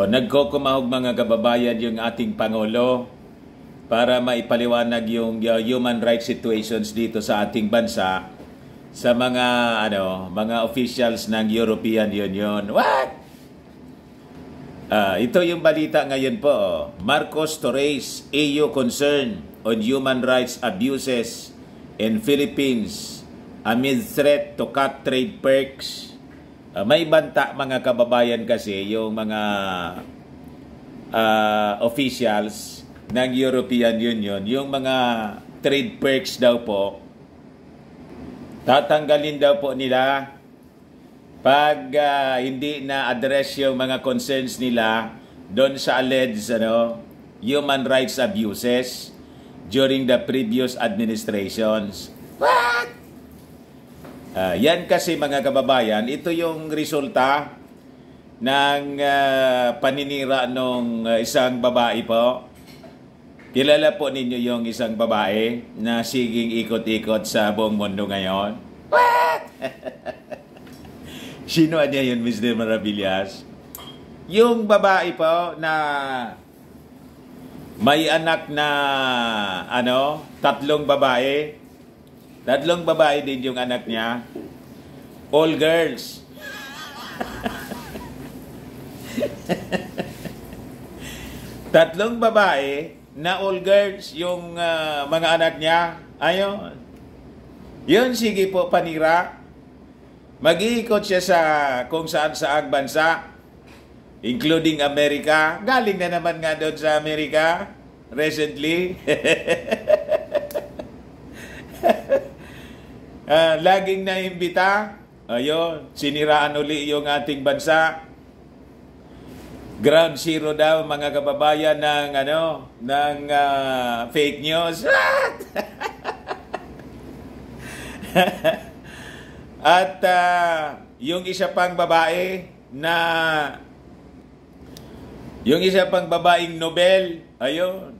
O nagkokumahog mga kababayan yung ating Pangulo para maipaliwanag yung human rights situations dito sa ating bansa sa mga ano mga officials ng European Union. What? Uh, ito yung balita ngayon po. Marcos Torres, EU concern on human rights abuses in Philippines amid threat to cut trade perks Uh, may banta mga kababayan kasi yung mga uh, officials ng European Union, yung mga trade perks daw po, tatanggalin daw po nila pag uh, hindi na address yung mga concerns nila doon sa alleged ano, human rights abuses during the previous administrations. What? Uh, yan kasi mga kababayan, ito yung resulta ng uh, paninira ng uh, isang babae po. Kilala po ninyo yung isang babae na siging ikot-ikot sa buong mundo ngayon? What? Sino niya yun, Mr. Maravillas? Yung babae po na may anak na ano, tatlong babae, Tatlong babae din yung anak niya. All girls. Tatlong babae na all girls yung uh, mga anak niya. Ayon. Yun, sige po, panira. Mag-iikot siya sa kung saan saang bansa, including Amerika. Galing na naman nga doon sa Amerika recently. uh, laging naimbita, ayun, siniraan uli yung ating bansa. Ground zero daw mga kababayan ng ano ng uh, fake news. At uh, yung isa pang babae na yung isa pang babaeng Nobel, ayun.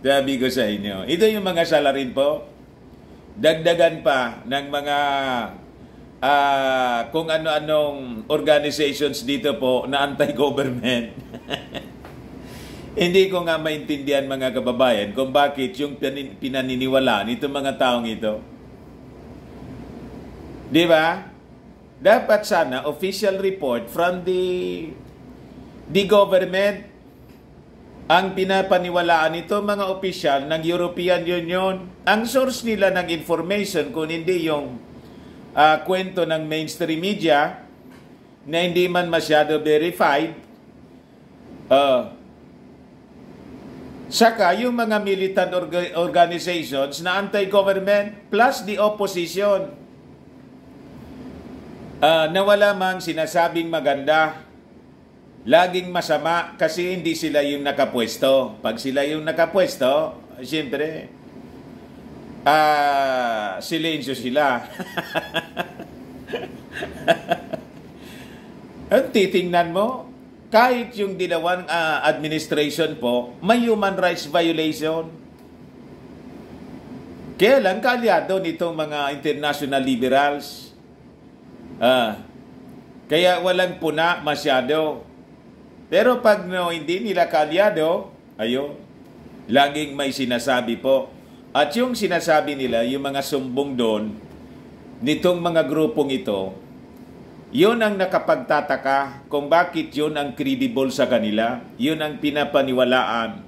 Sabi ko sa inyo. Ito yung mga salarin po dagdagan pa ng mga uh, kung ano-anong organizations dito po na anti-government. Hindi ko nga maintindihan mga kababayan kung bakit yung pinaniniwalaan itong mga taong ito. Di ba? Dapat sana official report from the the government ang pinapaniwalaan nito mga opisyal ng European Union. Ang source nila ng information kung hindi yung uh, kwento ng mainstream media na hindi man masyado verified, uh, saka yung mga militant orga- organizations na anti-government plus the opposition uh, na wala mang sinasabing maganda laging masama kasi hindi sila yung nakapwesto. Pag sila yung nakapwesto, siyempre, ah, uh, silensyo sila. At titingnan mo, kahit yung dinawang uh, administration po, may human rights violation. Kaya lang kalyado nitong mga international liberals. Uh, kaya walang puna masyado pero pag no, hindi nila kalyado, ayo, laging may sinasabi po. At yung sinasabi nila, yung mga sumbong doon, nitong mga grupong ito, yun ang nakapagtataka kung bakit yun ang credible sa kanila. Yun ang pinapaniwalaan.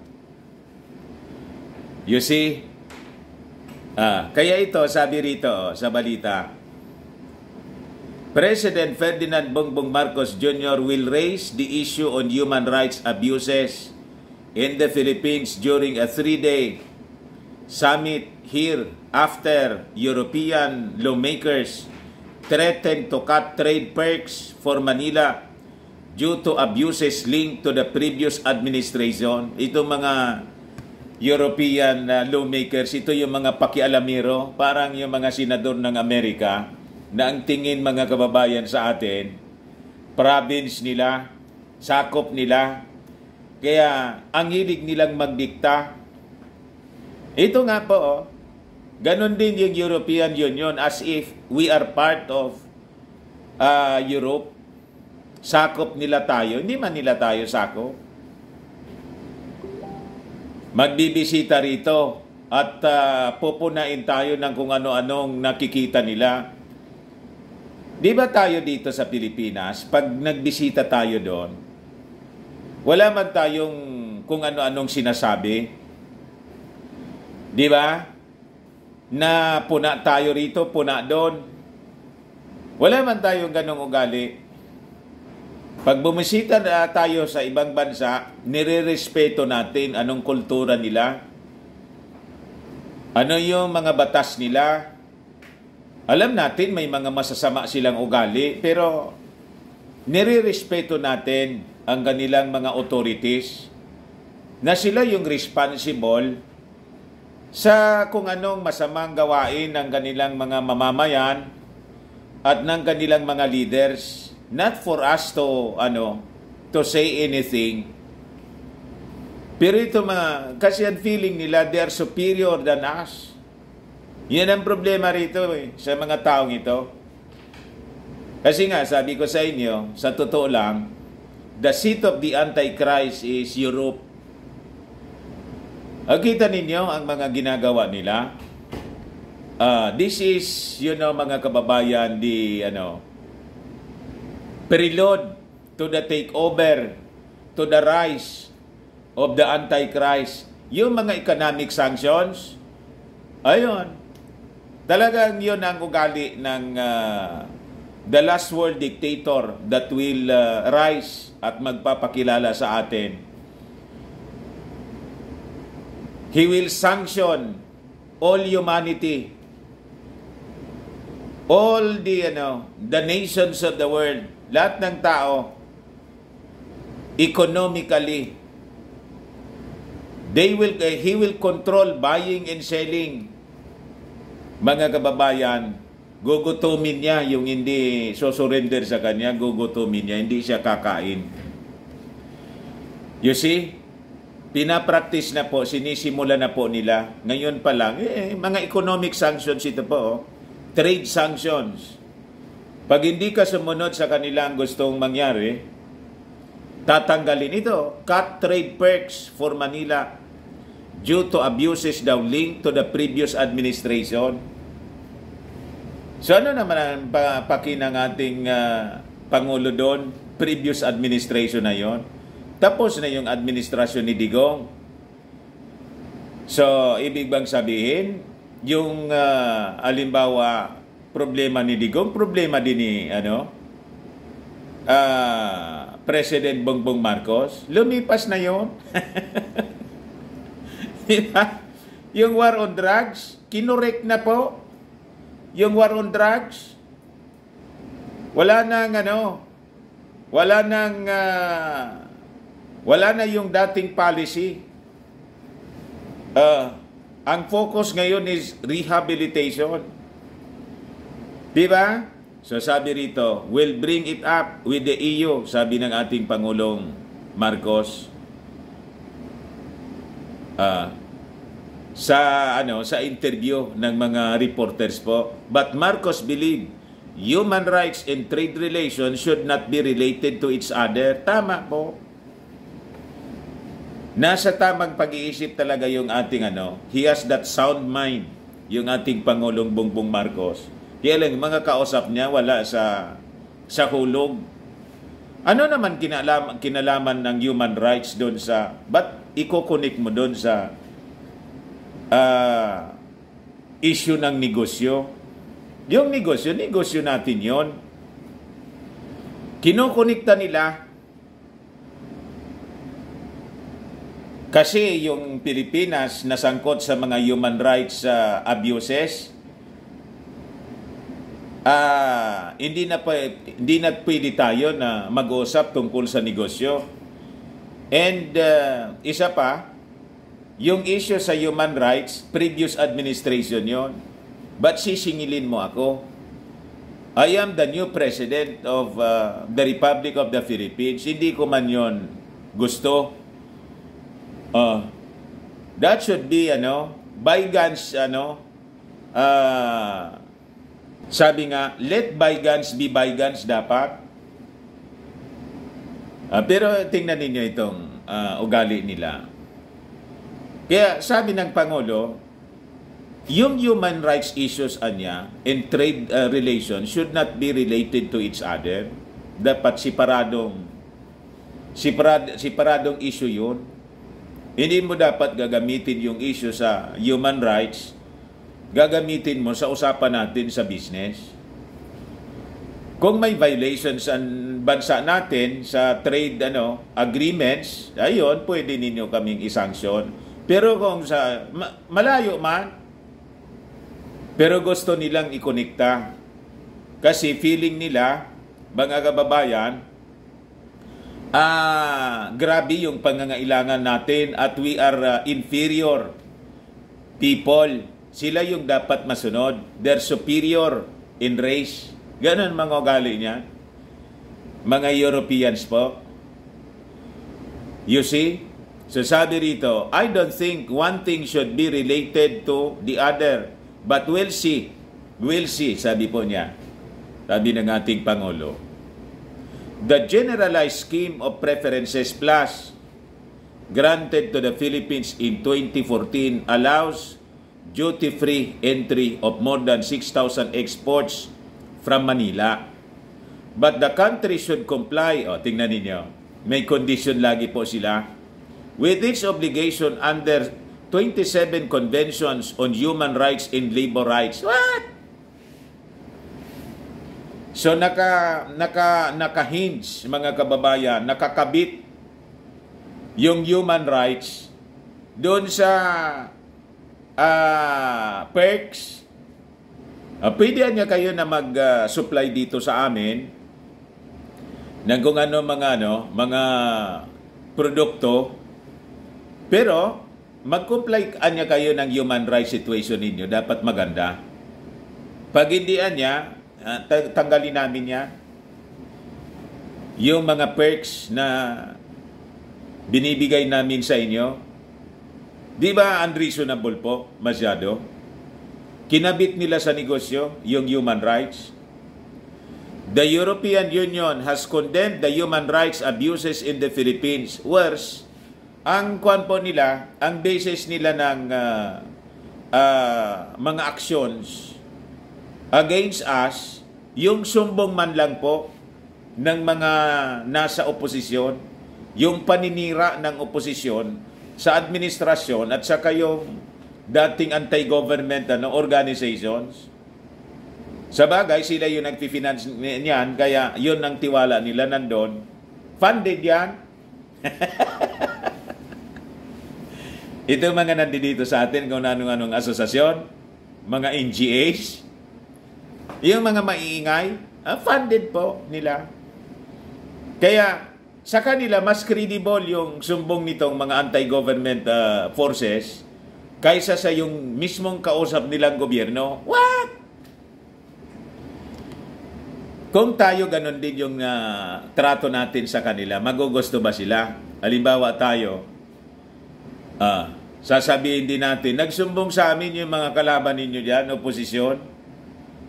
You see? Ah, kaya ito, sabi rito sa balita, President Ferdinand Bongbong Marcos Jr. will raise the issue on human rights abuses in the Philippines during a three-day summit here after European lawmakers threatened to cut trade perks for Manila due to abuses linked to the previous administration. Ito mga European uh, lawmakers, ito yung mga pakialamiro, parang yung mga senador ng Amerika na ang tingin mga kababayan sa atin, province nila, sakop nila, kaya ang hilig nilang magdikta. Ito nga po, oh, ganon din yung European Union as if we are part of uh, Europe. sakop nila tayo. Hindi man nila tayo sakop. Magbibisita rito at uh, pupunain tayo ng kung ano-anong nakikita nila. Di ba tayo dito sa Pilipinas, pag nagbisita tayo doon, wala man tayong kung ano-anong sinasabi. Di ba? Na puna tayo rito, puna doon. Wala man tayong ganong ugali. Pag bumisita na tayo sa ibang bansa, nire-respeto natin anong kultura nila, ano yung mga batas nila. Alam natin may mga masasama silang ugali, pero nire-respeto natin ang kanilang mga authorities na sila yung responsible sa kung anong masamang gawain ng kanilang mga mamamayan at ng kanilang mga leaders. Not for us to ano to say anything. Pero ito mga kasi ang feeling nila they are superior than us yan ang problema rito eh, sa mga taong ito kasi nga sabi ko sa inyo sa totoo lang the seat of the Antichrist is Europe Nakita ninyo ang mga ginagawa nila. Uh, this is, you know, mga kababayan, di, ano, prelude to the takeover, to the rise of the Antichrist. Yung mga economic sanctions, ayun, talagang yun ang ugali ng uh, the last world dictator that will uh, rise at magpapakilala sa atin. He will sanction all humanity, all the, ano, the nations of the world, lahat ng tao, economically, they will, uh, he will control buying and selling. Mga kababayan, gugutumin niya yung hindi so surrender sa kanya, gugutumin niya, hindi siya kakain. You see? Pinapractice na po, sinisimula na po nila. Ngayon pa lang, eh, mga economic sanctions ito po. Oh. Trade sanctions. Pag hindi ka sumunod sa kanilang gustong mangyari, tatanggalin ito. Cut trade perks for Manila due to abuses daw linked to the previous administration. So ano naman ang paki ng ating uh, Pangulo doon? Previous administration na yon tapos na yung administrasyon ni Digong. So, ibig bang sabihin, yung uh, alimbawa problema ni Digong, problema din ni ano, uh, President Bongbong Marcos, lumipas na yon. Yung war on drugs, kinorek na po. Yung war on drugs, wala nang ano, wala nang uh, wala na yung dating policy. Uh, ang focus ngayon is rehabilitation. Di ba? So sabi rito, we'll bring it up with the EU, sabi ng ating Pangulong Marcos. Uh, sa ano sa interview ng mga reporters po. But Marcos believe human rights and trade relations should not be related to each other. Tama po. Nasa tamang pag-iisip talaga yung ating ano, he has that sound mind, yung ating Pangulong Bongbong Marcos. Kaya mga kausap niya wala sa sa hulog. Ano naman kinalaman, kinalaman ng human rights doon sa, ba't ikokonik mo doon sa uh, issue ng negosyo? Yung negosyo, negosyo natin yon. Kinokonikta nila Kasi yung Pilipinas nasangkot sa mga human rights uh, abuses, uh, hindi na pa, hindi na pwede tayo na mag-usap tungkol sa negosyo. And uh, isa pa, yung issue sa human rights, previous administration yon. But sisingilin mo ako? I am the new president of uh, the Republic of the Philippines. Hindi ko man yon gusto Uh, that should be ano, bygones ano, uh, sabi nga, let bygones be bygones dapat. Uh, pero tingnan ninyo itong uh, ugali nila. Kaya sabi ng Pangulo, yung human rights issues anya and trade uh, relations should not be related to each other. Dapat separadong separad, separadong issue yun. Hindi mo dapat gagamitin yung issue sa human rights, gagamitin mo sa usapan natin sa business. Kung may violations ang bansa natin sa trade ano agreements, ayon pwede ninyo kaming isanction. Pero kung sa ma- malayo man, pero gusto nilang ikonekta. Kasi feeling nila, mga kababayan, ah, grabe yung pangangailangan natin at we are uh, inferior people. Sila yung dapat masunod. They're superior in race. Ganon mga ugali niya. Mga Europeans po. You see? So sabi rito, I don't think one thing should be related to the other. But we'll see. We'll see, sabi po niya. Sabi ng ating Pangulo. The generalized scheme of preferences plus granted to the Philippines in 2014 allows duty-free entry of more than 6,000 exports from Manila. But the country should comply, o tingnan ninyo, may condition lagi po sila, with its obligation under 27 conventions on human rights and labor rights. What? So naka naka naka-hinge mga kababayan, nakakabit yung human rights doon sa uh, perks Uh, pwede niya kayo na mag-supply uh, dito sa amin ng kung ano mga ano, mga produkto. Pero mag-comply niya kayo ng human rights situation ninyo, dapat maganda. Pag hindi niya, uh, tanggalin namin niya yung mga perks na binibigay namin sa inyo. Di ba unreasonable po masyado? Kinabit nila sa negosyo yung human rights. The European Union has condemned the human rights abuses in the Philippines. Worse, ang kwan po nila, ang basis nila ng uh, uh, mga actions against us, yung sumbong man lang po ng mga nasa oposisyon, yung paninira ng oposisyon sa administrasyon at saka yung dating anti-government ano, organizations. Sa bagay, sila yung nag-finance niyan, kaya yun ang tiwala nila nandun. Funded yan. Ito mga nandito sa atin kung anong-anong asosasyon, mga NGAs, yung mga maiingay, uh, funded po nila. Kaya sa kanila, mas credible yung sumbong nitong mga anti-government uh, forces kaysa sa yung mismong kausap nilang gobyerno. What? Kung tayo ganun din yung uh, trato natin sa kanila, magugusto ba sila? Halimbawa tayo, uh, sasabihin din natin, nagsumbong sa amin yung mga kalaban ninyo dyan, oposisyon,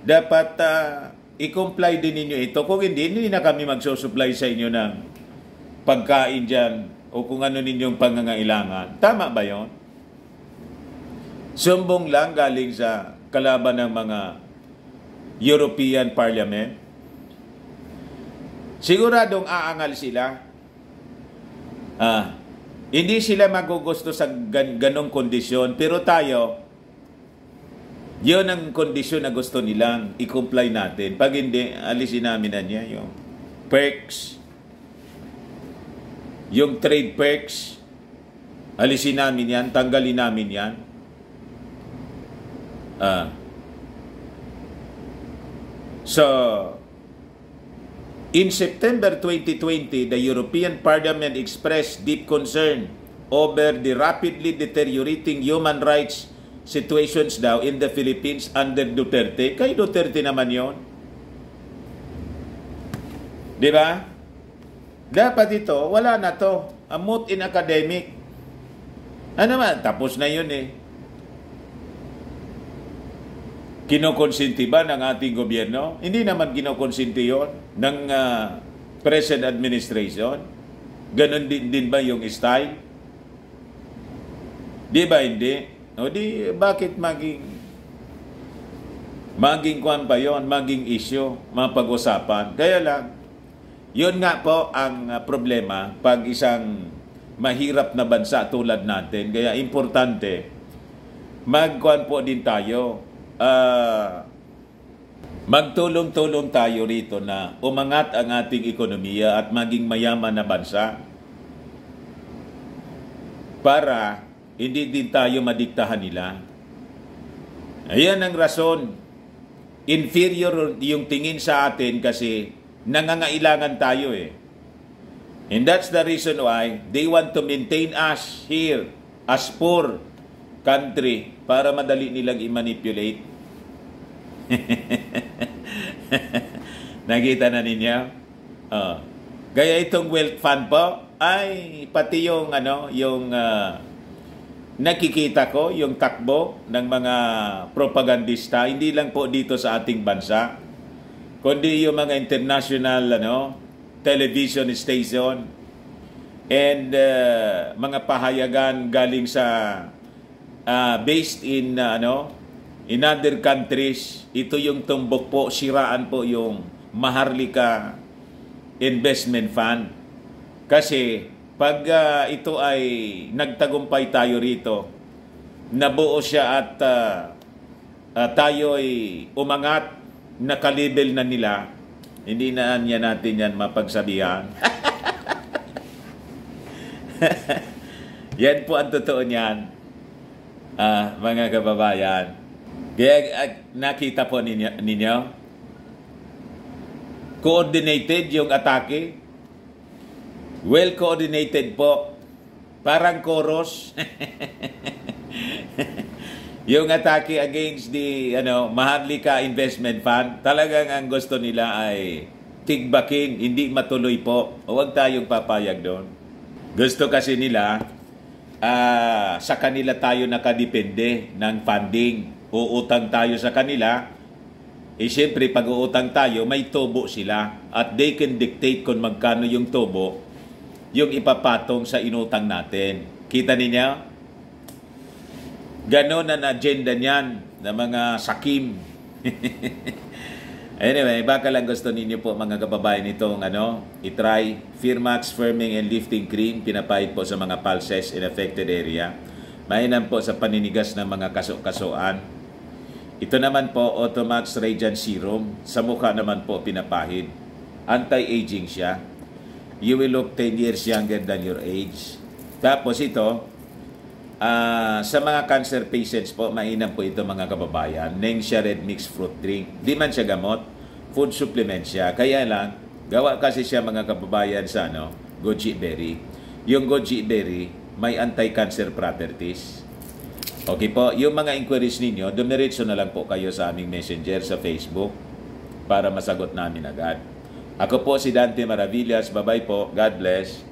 dapat uh, i-comply din ninyo ito. Kung hindi, hindi na kami magsusupply sa inyo ng pagkain dyan o kung ano ninyong pangangailangan. Tama ba yon? Sumbong lang galing sa kalaban ng mga European Parliament. Siguradong aangal sila. Ah, hindi sila magugusto sa gan- ganong kondisyon. Pero tayo, yun ang kondisyon na gusto nilang i-comply natin. Pag hindi, alisin namin na niya yung perks, yung trade perks, alisin namin yan, tanggalin namin yan. Uh, so, in September 2020, the European Parliament expressed deep concern over the rapidly deteriorating human rights situations daw in the Philippines under Duterte. Kay Duterte naman yon. Di ba? Dapat ito, wala na to. Amot in academic. Ano naman, tapos na yun eh. Kinokonsinti ba ng ating gobyerno? Hindi naman kinokonsinti yon ng uh, present administration. Ganon din, din ba yung style? Di ba hindi? O di, bakit maging maging kwan pa yon, maging issue, mapag-usapan. Kaya lang, yun nga po ang uh, problema pag isang mahirap na bansa tulad natin. Kaya importante, magkuhan po din tayo. Uh, magtulong-tulong tayo rito na umangat ang ating ekonomiya at maging mayaman na bansa para hindi din tayo madiktahan nila. Ayan ang rason. Inferior yung tingin sa atin kasi nangangailangan tayo eh. And that's the reason why they want to maintain us here as poor country para madali nilang i-manipulate. Nakita na ninyo? Uh, gaya itong wealth fund po ay pati yung ano, yung uh, nakikita ko yung takbo ng mga propagandista hindi lang po dito sa ating bansa kundi yung mga international ano television station and uh, mga pahayagan galing sa uh, based in uh, ano in other countries ito yung tumbok po siraan po yung Maharlika investment fund. Kasi pag uh, ito ay nagtagumpay tayo rito nabuo siya at uh, uh, tayo ay umangat nakalibel na nila. Hindi na niya natin yan mapagsabihan. yan po ang totoo niyan, uh, mga kababayan. Kaya uh, nakita po ninyo, ninyo, coordinated yung atake, well coordinated po, parang chorus. yung atake against the ano Maharlika Investment Fund, talagang ang gusto nila ay tigbakin, hindi matuloy po. Huwag tayong papayag doon. Gusto kasi nila uh, sa kanila tayo nakadepende ng funding. Uutang tayo sa kanila. Eh siyempre, pag uutang tayo, may tubo sila. At they can dictate kung magkano yung tubo yung ipapatong sa inutang natin. Kita niya? Ganon ang agenda niyan ng mga sakim. anyway, baka lang gusto ninyo po mga kababayan itong ano, itry Firmax Firming and Lifting Cream, pinapahid po sa mga pulses in affected area. Mainam po sa paninigas ng mga kaso-kasuan. Ito naman po, Automax Radiant Serum. Sa mukha naman po pinapahid. Anti-aging siya. You will look 10 years younger than your age. Tapos ito, Uh, sa mga cancer patients po, mainam po ito mga kababayan. Neng siya red mixed fruit drink. Di man siya gamot, food supplement siya. Kaya lang, gawa kasi siya mga kababayan sa ano, goji berry. Yung goji berry, may anti-cancer properties. Okay po, yung mga inquiries ninyo, dumiretso na lang po kayo sa aming messenger sa Facebook para masagot namin agad. Ako po si Dante Maravillas. Bye-bye po. God bless.